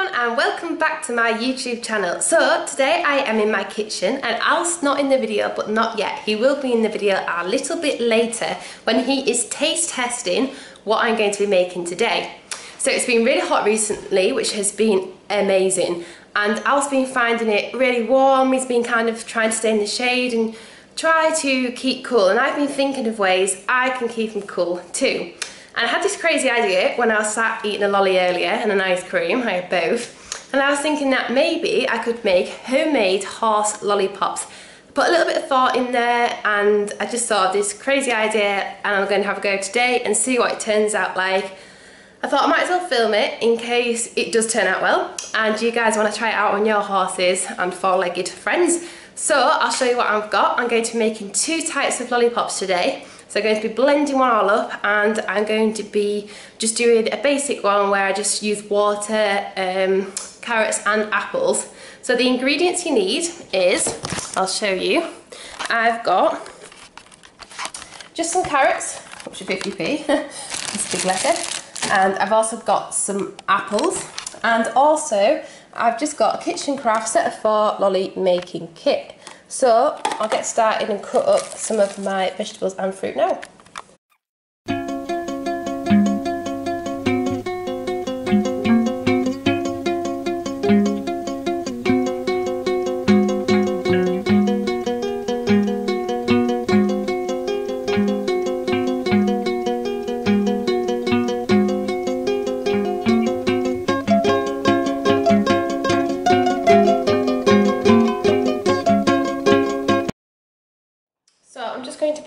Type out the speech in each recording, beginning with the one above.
everyone and welcome back to my YouTube channel. So today I am in my kitchen and Alf's not in the video but not yet. He will be in the video a little bit later when he is taste testing what I'm going to be making today. So it's been really hot recently which has been amazing and Alf's been finding it really warm. He's been kind of trying to stay in the shade and try to keep cool and I've been thinking of ways I can keep him cool too. And I had this crazy idea when I was sat eating a lolly earlier and an ice cream, I had both. And I was thinking that maybe I could make homemade horse lollipops. Put a little bit of thought in there and I just thought this crazy idea and I'm going to have a go today and see what it turns out like. I thought I might as well film it in case it does turn out well and you guys want to try it out on your horses and four-legged friends. So I'll show you what I've got. I'm going to be making two types of lollipops today. So I'm going to be blending one all up and I'm going to be just doing a basic one where I just use water, um, carrots and apples. So the ingredients you need is, I'll show you, I've got just some carrots, which are 50p, it's a big letter, and I've also got some apples and also I've just got a KitchenCraft set of four lolly making kit. So I'll get started and cut up some of my vegetables and fruit now.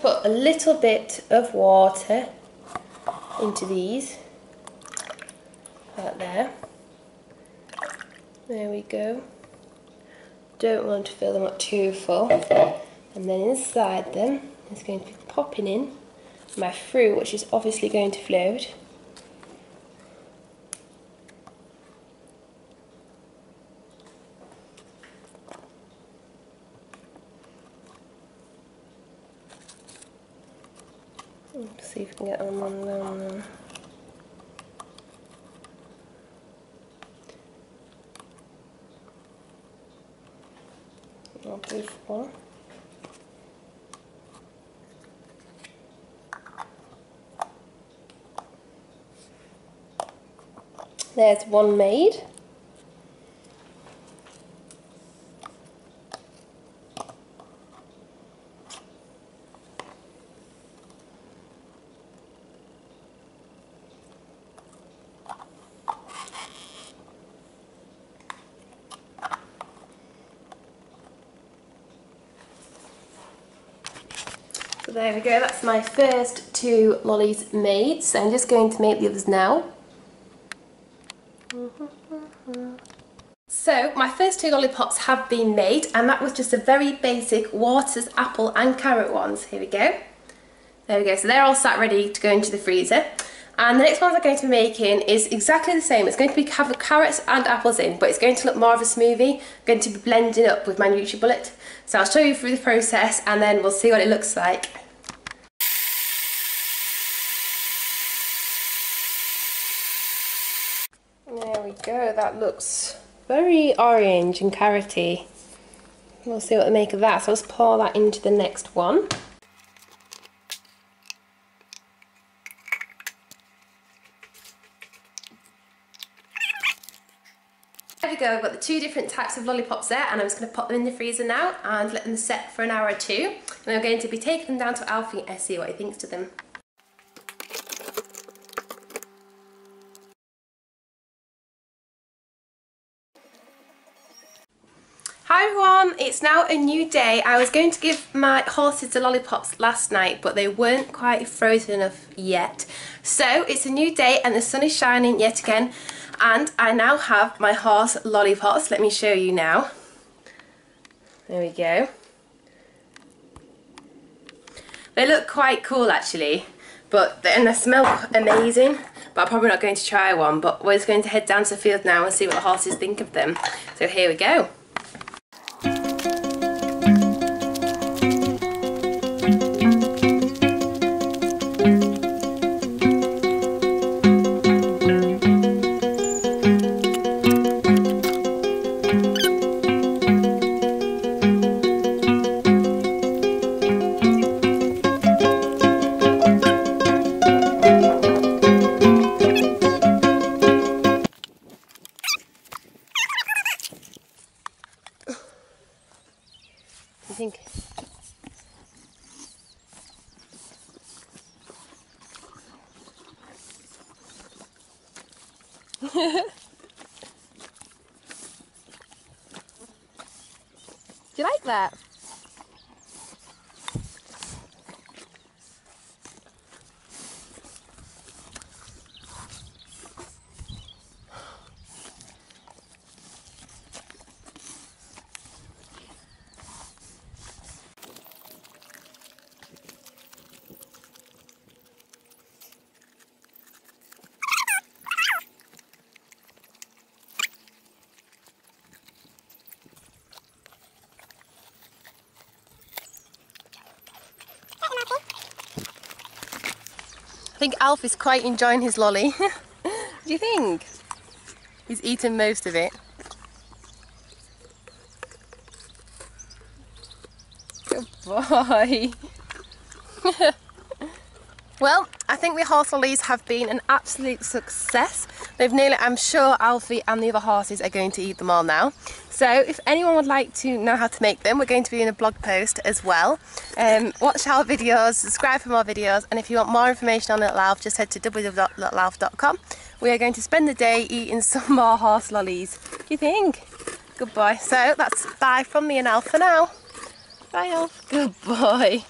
Put a little bit of water into these, right there. There we go. Don't want to fill them up too full. And then inside them is going to be popping in my fruit, which is obviously going to float. Let's see if we can get on one down there. There's one made. There we go, that's my first two lollies made. So I'm just going to make the others now. So my first two lollipops have been made and that was just a very basic Waters apple and carrot ones. Here we go. There we go, so they're all sat ready to go into the freezer. And the next ones I'm going to be making is exactly the same. It's going to be have carrots and apples in, but it's going to look more of a smoothie. I'm going to be blending up with my NutriBullet. So I'll show you through the process and then we'll see what it looks like. There we go, that looks very orange and carroty. We'll see what they make of that. So let's pour that into the next one. There we go, I've got the two different types of lollipops there and I'm just going to pop them in the freezer now and let them set for an hour or two. And I'm going to be taking them down to Alfie and see what he thinks to them. Hi everyone, it's now a new day. I was going to give my horses the lollipops last night but they weren't quite frozen enough yet. So it's a new day and the sun is shining yet again and I now have my horse lollipops. Let me show you now. There we go. They look quite cool actually but and they smell amazing but I'm probably not going to try one but we're just going to head down to the field now and see what the horses think of them. So here we go. Do you like that? Think Alf is quite enjoying his lolly. Do you think? He's eaten most of it. Good boy. well, I think the horse lollies have been an absolute success. They've nearly, I'm sure Alfie and the other horses are going to eat them all now. So if anyone would like to know how to make them, we're going to be in a blog post as well. Um, watch our videos, subscribe for more videos, and if you want more information on Little Alf, just head to www.littlealf.com. We are going to spend the day eating some more horse lollies. Do you think? Good boy. So that's bye from me and Alf for now. Bye Alf. Good boy.